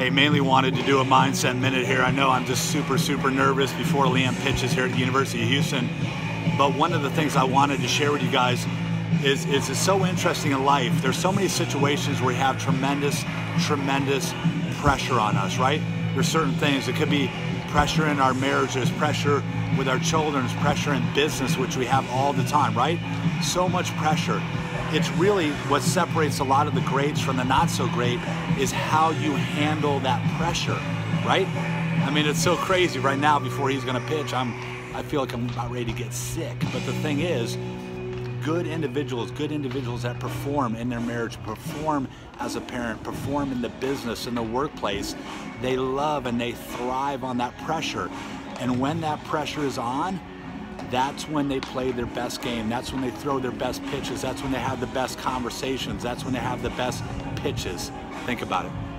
Hey, mainly wanted to do a mindset minute here. I know I'm just super, super nervous before Liam pitches here at the University of Houston. But one of the things I wanted to share with you guys is, is it's so interesting in life. There's so many situations where we have tremendous, tremendous pressure on us, right? There's certain things. It could be pressure in our marriages, pressure with our children, pressure in business, which we have all the time, right? So much pressure. It's really what separates a lot of the greats from the not so great is how you handle that pressure, right? I mean, it's so crazy right now before he's going to pitch. I'm I feel like I'm about ready to get sick. But the thing is, good individuals, good individuals that perform in their marriage, perform as a parent, perform in the business, in the workplace, they love and they thrive on that pressure. And when that pressure is on, that's when they play their best game. That's when they throw their best pitches. That's when they have the best conversations. That's when they have the best pitches. Think about it.